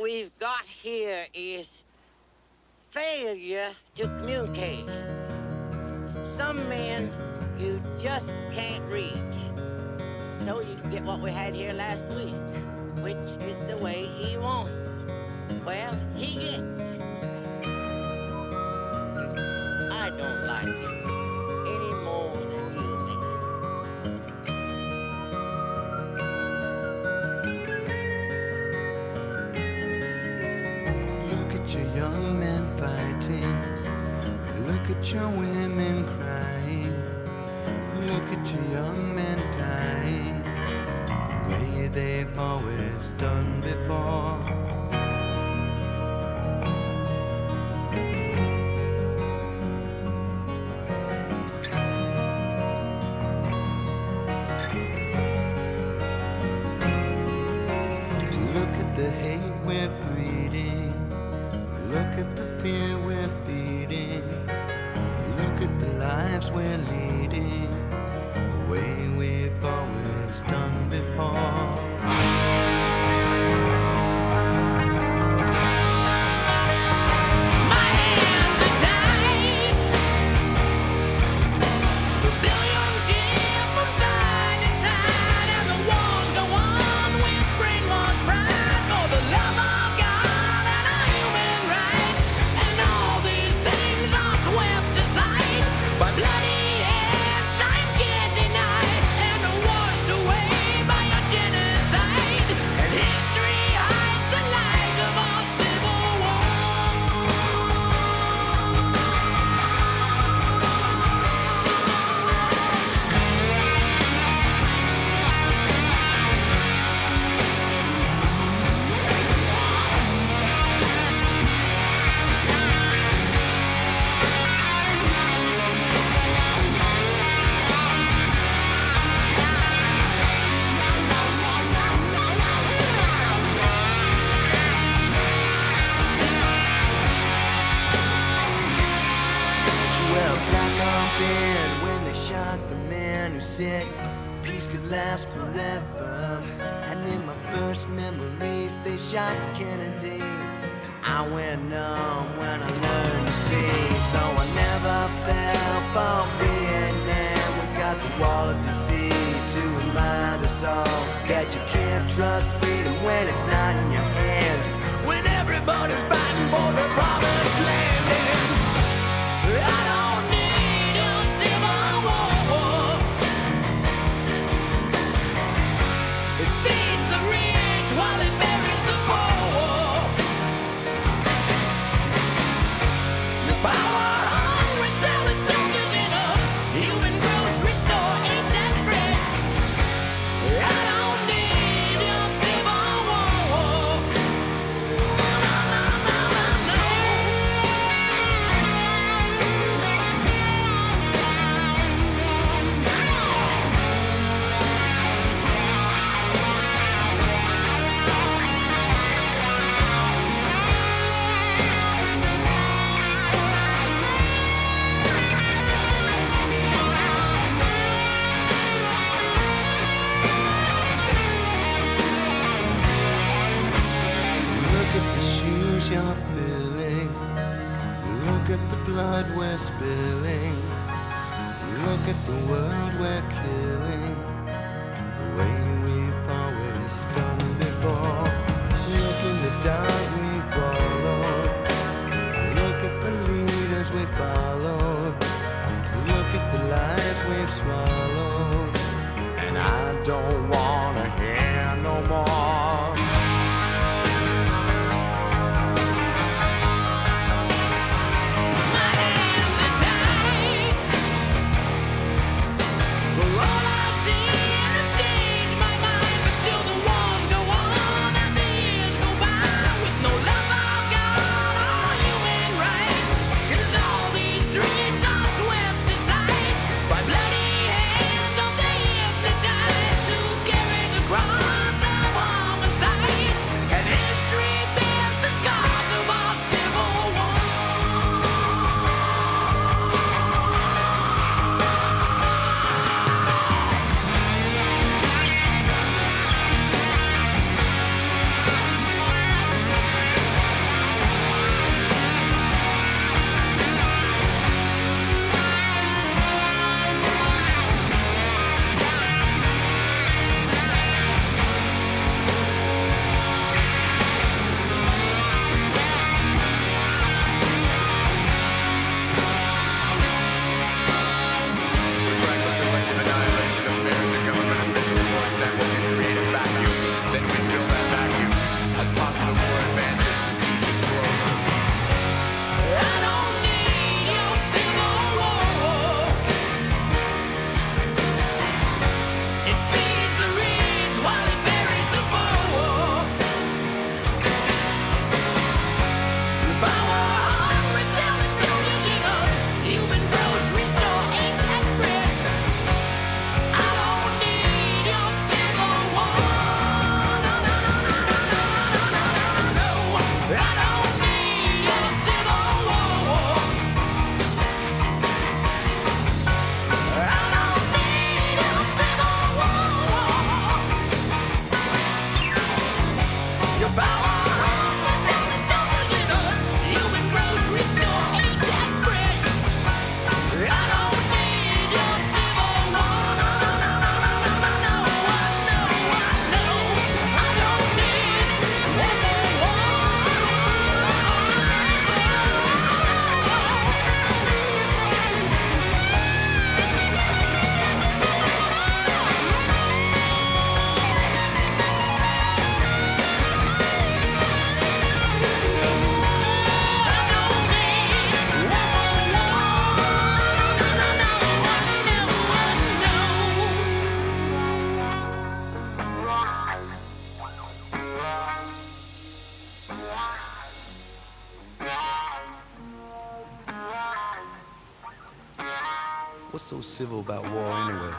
we've got here is failure to communicate. Some men you just can't reach. So you get what we had here last week, which is the way he wants it. Well, he gets it. I don't like it Look at your women crying. Look at your young men dying. The way they've always done before. Look at the hate we're breeding. Look at the fear we're the lives we're last forever? And in my first memories, they shot Kennedy. I went numb when I learned to see, so I never fell for Vietnam. We got the wall of D.C. to remind us all that you can't trust freedom when it's not in your hands. When everybody's fighting for the at the blood we're spilling. Look at the world we're killing. The civil about war anyway?